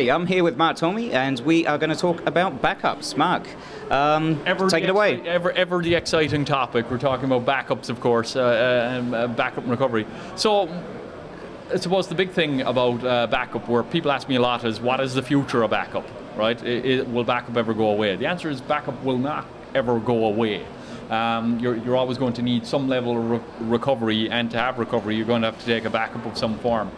Hi, I'm here with Mark Twomey, and we are going to talk about backups. Mark, um, Ever take it away. Ever, ever the exciting topic. We're talking about backups, of course, uh, uh, um, uh, backup and recovery. So, I suppose the big thing about uh, backup, where people ask me a lot, is what is the future of backup? Right? I- I- will backup ever go away? The answer is backup will not ever go away. Um, you're, you're always going to need some level of re- recovery, and to have recovery, you're going to have to take a backup of some form.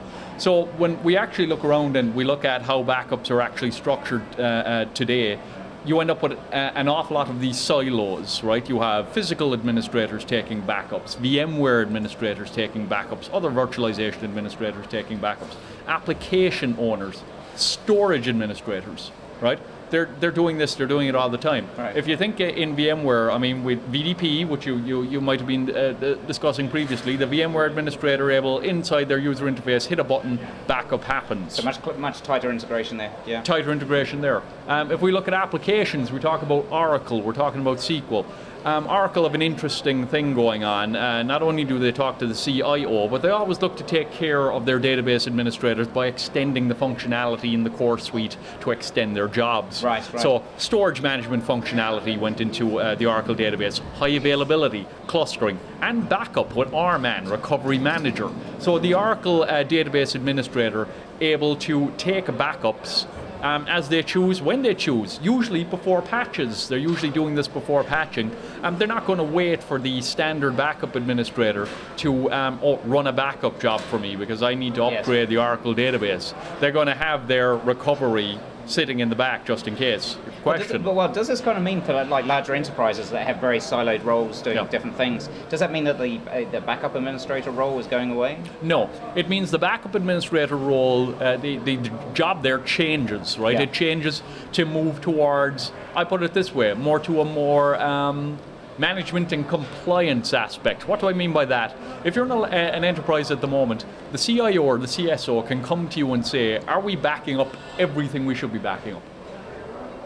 So when we actually look around and we look at how backups are actually structured uh, uh, today, you end up with a, an awful lot of these silos, right? You have physical administrators taking backups, VMware administrators taking backups, other virtualization administrators taking backups, application owners, storage administrators, right? They're, they're doing this, they're doing it all the time. Right. If you think in VMware, I mean, with VDP, which you, you, you might have been uh, discussing previously, the VMware administrator able, inside their user interface, hit a button, backup happens So much, much tighter integration there. Yeah. tighter integration there. Um, if we look at applications, we talk about Oracle, we're talking about SQL. Um, Oracle have an interesting thing going on. Uh, not only do they talk to the CIO, but they always look to take care of their database administrators by extending the functionality in the core suite to extend their jobs. Right, right. So storage management functionality went into uh, the Oracle database, high availability, clustering, and backup with RMAN, Recovery Manager. So the Oracle uh, database administrator able to take backups um, as they choose, when they choose, usually before patches. They're usually doing this before patching. Um, they're not going to wait for the standard backup administrator to um, oh, run a backup job for me because I need to Yes. upgrade the Oracle database. They're going to have their recovery sitting in the back just in case. Does it- Question. but what does this kind of mean for like larger enterprises that have very siloed roles doing Yeah. different things? Does that mean that the uh, the backup administrator role is going away? No, it means the backup administrator role, uh, the, the job there changes, right? Yeah. It changes to move towards, I put it this way, more to a more um, management and compliance aspect. What do I mean by that? If you're in a, uh, an enterprise at the moment, the CIO or the CSO can come to you and say, are we backing up everything we should be backing up?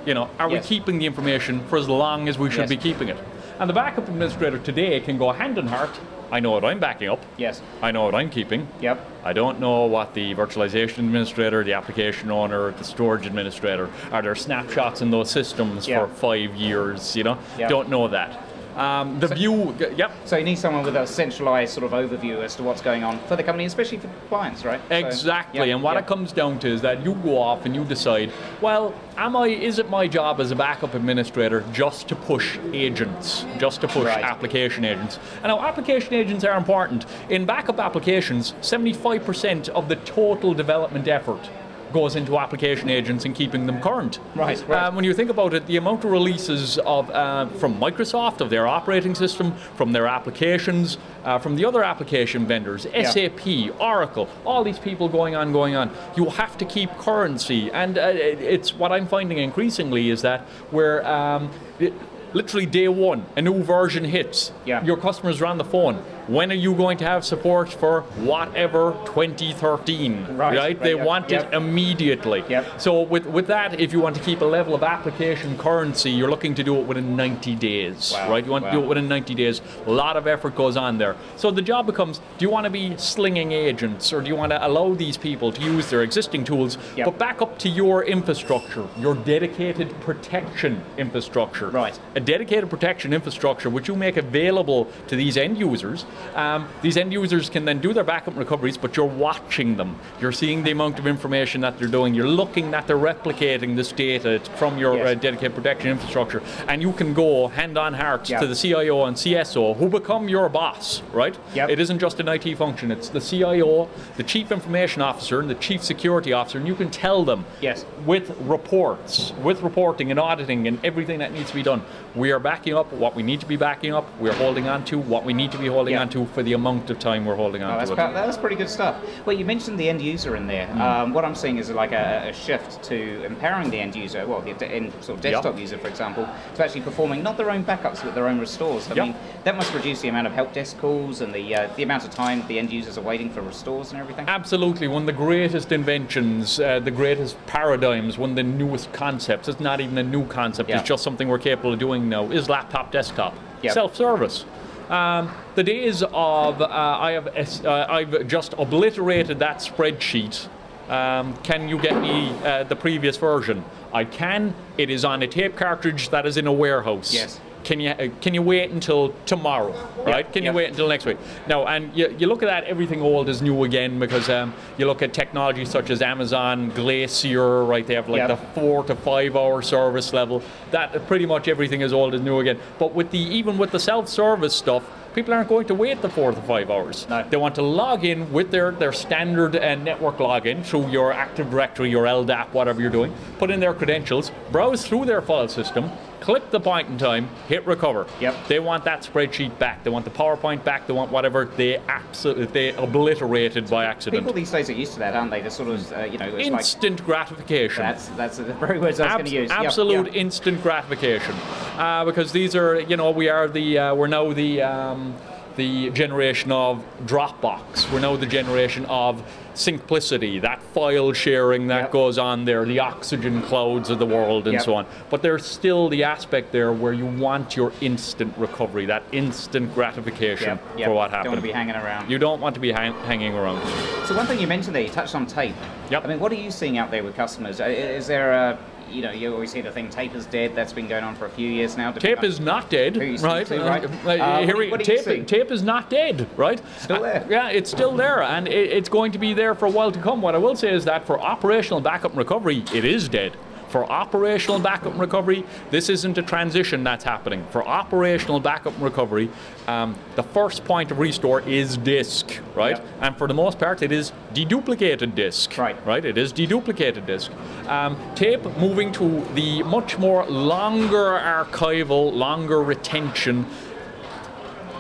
You know, are Yes. we keeping the information for as long as we should Yes. be keeping it? And the backup administrator today can go hand in heart. I know what I'm backing up. Yes. I know what I'm keeping. Yep. I don't know what the virtualization administrator, the application owner, the storage administrator, are there snapshots in those systems Yeah. for five years, you know? Yeah. Don't know that. Um, the view, yep, So you need someone with a centralized sort of overview as to what's going on for the company, especially for clients, right? So, Exactly, and what yeah. it comes down to is that you go off and you decide, well, am I? Is it my job as a backup administrator just to push agents, just to push Right. application agents? And now, application agents are important. In backup applications, 75% of the total development effort goes into application agents and keeping them current. Right, right. Um, when you think about it, the amount of releases of uh, from Microsoft of their operating system, from their applications, uh, from the other application vendors, Yeah. SAP, Oracle, all these people going on, going on. You have to keep currency, and uh, it's what I'm finding increasingly is that where um, it- literally day one, a new version hits. Yeah. Your customers are on the phone. When are you going to have support for whatever 2013? Right, right, They want yeah. it immediately. Yep. So with, with that, if you want to keep a level of application currency, you're looking to do it within 90 days, Wow, right? You want to do it within 90 days. A lot of effort goes on there. So the job becomes: Do you want to be slinging agents, or do you want to allow these people to use their existing tools, Yep. but back up to your infrastructure, your dedicated protection infrastructure? Right. A dedicated protection infrastructure, which you make available to these end users. Um, these end users can then do their backup recoveries, but you're watching them. You're seeing the amount of information that they're doing. You're looking that they're replicating this data from your Yes. uh, dedicated protection infrastructure, and you can go hand on heart Yeah. to the CIO and CSO who become your boss, right? Yep. It isn't just an IT function. It's the CIO, the Chief Information Officer, and the Chief Security Officer, and you can tell them Yes. with reports, with reporting and auditing and everything that needs to be done. We are backing up what we need to be backing up. We're holding on to what we need to be holding Yeah. on to for the amount of time we're holding on Oh, that's, to it. pa- that's pretty good stuff. Well, you mentioned the end user in there. Mm. Um, what I'm seeing is like a, a shift to empowering the end user, well, the end sort of desktop user, for example, to actually performing not their own backups but their own restores. I Yeah. mean, that must reduce the amount of help desk calls and the uh, the amount of time the end users are waiting for restores and everything. Absolutely, one of the greatest inventions, uh, the greatest paradigms, one of the newest concepts. It's not even a new concept. Yeah. It's just something we're capable of doing now. Is laptop desktop Yep. self-service. Um, the days of uh, I have uh, I've just obliterated that spreadsheet Um, can you get me uh, the previous version? I can. It is on a tape cartridge that is in a warehouse. Yes. Can you can you wait until tomorrow, right? Can you wait until next week? No, and you, you look at that, everything old is new again because um, you look at technology such as Amazon Glacier, right? They have like the four to five hour service level. That pretty much everything is old is new again. But with the even with the self service stuff, people aren't going to wait the four to five hours. No. They want to log in with their, their standard uh, network login through your Active Directory, your LDAP, whatever you're doing, put in their credentials, browse through their file system, click the point in time, hit recover. Yep. They want that spreadsheet back. They want the PowerPoint back. They want whatever they absolutely they obliterated by accident. People these days are used to that, aren't they? They're sort of, uh, you know, it's like Instant gratification. that's that's the very words I was going to use. Yep, absolute yep. instant gratification, uh, because these are, you know, we are the, uh, we're now the, um, the generation of Dropbox. We're now the generation of simplicity, that file sharing that Yep. goes on there, the oxygen clouds of the world, and Yep. so on. But there's still the aspect there where you want your instant recovery, that instant gratification Yep, for what happened. Don't want to be hanging around. you don't want to be hang- hanging around. So one thing you mentioned there, you touched on tape. Yep. I mean, what are you seeing out there with customers? Uh, Is there a, you know, you always hear the thing, tape is dead. That's been going on for a few years now. Tape is not dead, Who you speak right? to, right? Uh, Uh, here we- what do you see? tape, tape is not dead, right? Still there. Uh, yeah, it's still there, and it, it's going to be there for a while to come. What I will say is that for operational backup and recovery, it is dead. For operational backup and recovery, this isn't a transition that's happening. For operational backup and recovery, um, the first point of restore is disk, right? Yep. And for the most part, it is deduplicated disk, Right. right? It is deduplicated disk. Um, tape moving to the much more longer archival, longer retention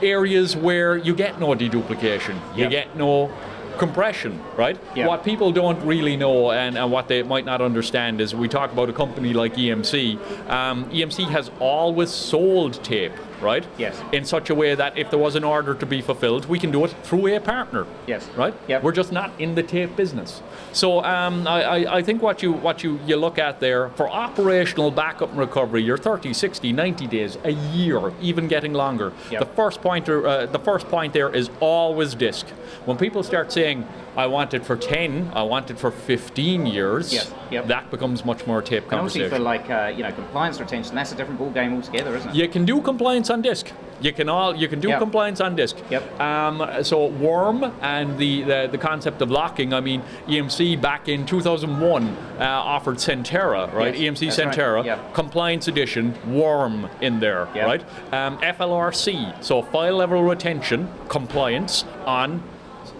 areas where you get no deduplication, you get no compression, right? Yep. What people don't really know and, and what they might not understand is we talk about a company like EMC. Um, EMC has always sold tape, right? Yes. In such a way that if there was an order to be fulfilled, we can do it through a partner. Yes. Right? Yep. We're just not in the tape business. So um, I, I, I think what you what you, you look at there for operational backup and recovery, you're 30, 60, 90 days, a year, even getting longer. Yep. The first pointer, uh, the first point there is always disk. When people start saying, "I want it for 10, I want it for 15 years," Yes. Yep. that becomes much more tape And obviously for like, uh, you know, compliance retention, that's a different ball game altogether, isn't it? You can do compliance on disk. You can all you can do Yep. compliance on disk. Yep. Um, so Worm and the, the the concept of locking. I mean, EMC back in 2001 uh, offered Centera, right? Yes, EMC that's right. Centera Yep. compliance edition. Worm in there, right? Um, FLRC, so file level retention compliance on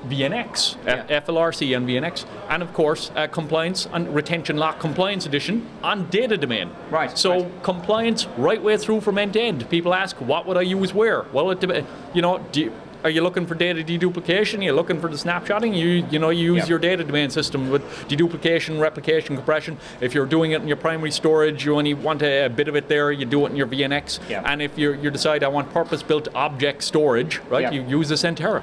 VNX, Yeah. FLRC and VNX, and of course uh, compliance and retention lock compliance edition on data domain. Right, So right. compliance right way through from end to end. People ask, what would I use where? Well, it, you know, do you, are you looking for data deduplication? Are you looking for the snapshotting? You you know you use Yep. your data domain system with deduplication, replication, compression. If you're doing it in your primary storage, you only want a, a bit of it there. You do it in your VNX. Yep. And if you you decide I want purpose-built object storage, right? Yep. You use the Centera.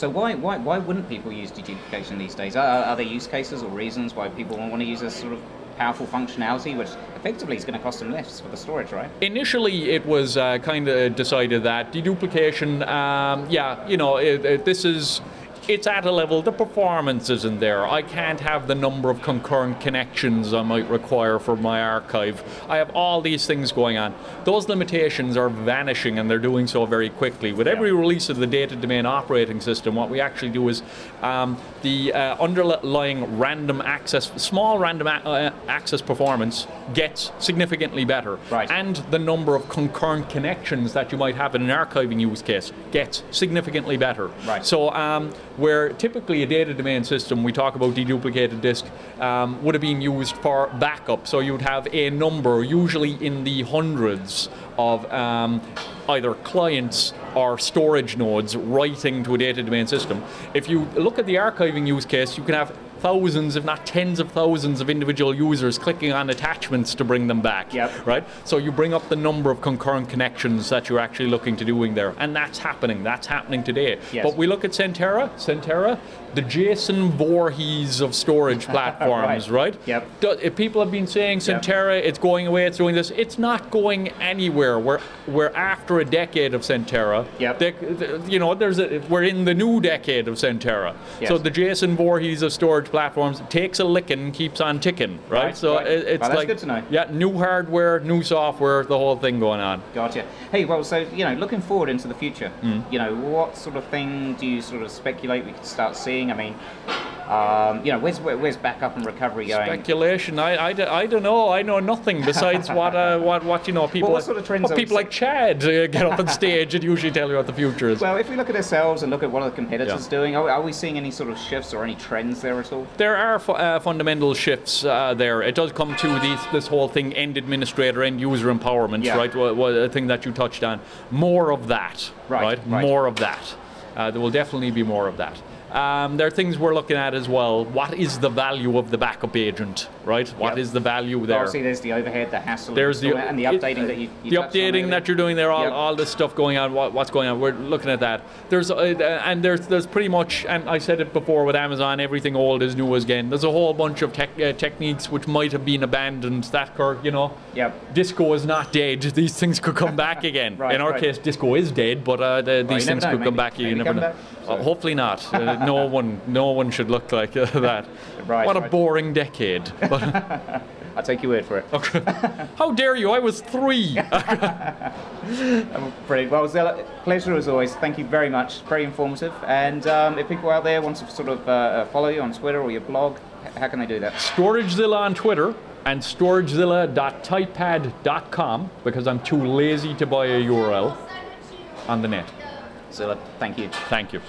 So why, why, why wouldn't people use deduplication these days? Are, are there use cases or reasons why people want to use this sort of powerful functionality, which effectively is going to cost them less for the storage, right? Initially, it was uh, kind of decided that deduplication, um, yeah, you know, it, it, this is. It's at a level, the performance isn't there. I can't have the number of concurrent connections I might require for my archive. I have all these things going on. Those limitations are vanishing and they're doing so very quickly. With every release of the data domain operating system, what we actually do is um, the uh, underlying random access, small random uh, access performance gets significantly better. Right. And the number of concurrent connections that you might have in an archiving use case gets significantly better. Right. So, um, where typically a data domain system, we talk about deduplicated disk, um, would have been used for backup. So you'd have a number, usually in the hundreds, of um, either clients or storage nodes writing to a data domain system. If you look at the archiving use case, you can have thousands, if not tens of thousands, of individual users clicking on attachments to bring them back. Yep. Right. So you bring up the number of concurrent connections that you're actually looking to doing there, and that's happening. That's happening today. Yes. But we look at Centera. Centera, the Jason Voorhees of storage platforms, right? Yep. Do- if people have been saying Yep. It's going away, it's doing this. It's not going anywhere. We're we're after a decade of Centera. Yep. They- th- you know, there's a, we're in the new decade of Centera. Yes. So the Jason Voorhees of storage platforms. Takes a licking, keeps on ticking, right? Right, so right. It, it's Well, like good to know. yeah, new hardware, new software, the whole thing going on. Gotcha. Hey, well, so you know, looking forward into the future, Mm. you know, what sort of thing do you sort of speculate we could start seeing? I mean, um, you know, where's where, where's backup and recovery going? Speculation. I I don't know. I know nothing besides what uh, what what you know. People what like- sort of trends people like Chad uh, get up on stage and usually tell you what the future is. Well, if we look at ourselves and look at what the competitors Yeah. doing, are, are we seeing any sort of shifts or any trends there at all? there are fu- uh, fundamental shifts uh, there. It does come to these, this whole thing, end administrator, end user empowerment, Yeah. right? What, what, a thing that you touched on. More of that, Right, right. More of that. Uh, there will definitely be more of that. Um, there are things we're looking at as well. What is the value of the backup agent, right? What is Yep. the value there? Obviously, there's the overhead, the hassle, There's the and the updating that you, you the updating that you're doing there, all, Yep. all this stuff going on, what, what's going on. We're looking at that. There's uh, and there's there's pretty much, and I said it before with Amazon, everything old is new again. There's a whole bunch of tech, uh, techniques which might have been abandoned. That cur- you know, Yep. disco is not dead. These things could come back again. Right, In our right. case, disco is dead, but uh, the, these never things know, could come maybe- back. You never know. back, Uh, hopefully not. No one, no one should look like uh, that. Right, what a boring decade. I'll take your word for it. Okay. how dare you? I was three. Brilliant. Well, Zilla, pleasure as always. Thank you very much. Very informative. And um, if people out there want to sort of uh, uh, follow you on Twitter or your blog, how can they do that? StorageZilla on Twitter and storagezilla.typepad.com because I'm too lazy to buy a URL on the net. Zilla, thank you. Thank you.